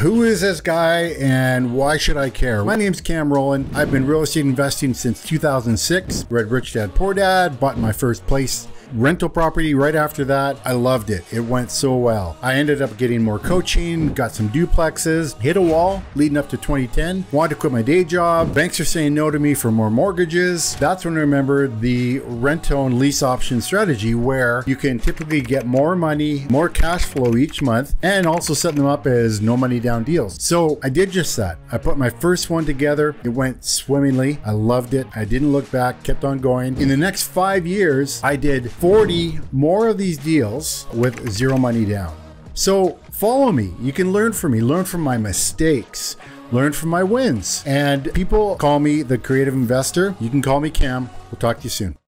Who is this guy and why should I care? My name's Cam Rowland. I've been real estate investing since 2006. Read Rich Dad Poor Dad, bought my first place rental property right after that. I loved it. It went so well. I ended up getting more coaching, got some duplexes, hit a wall leading up to 2010, wanted to quit my day job. Banks are saying no to me for more mortgages. That's when I remembered the rent own lease option strategy where you can typically get more money, more cash flow each month, and also set them up as no money down deals. So I did just that. I put my first one together. It went swimmingly. I loved it. I didn't look back, kept on going. In the next five years, I did 40 more of these deals with zero money down. So follow me. You can learn from me, learn from my mistakes, learn from my wins. And people call me the creative investor. You can call me Cam. We'll talk to you soon.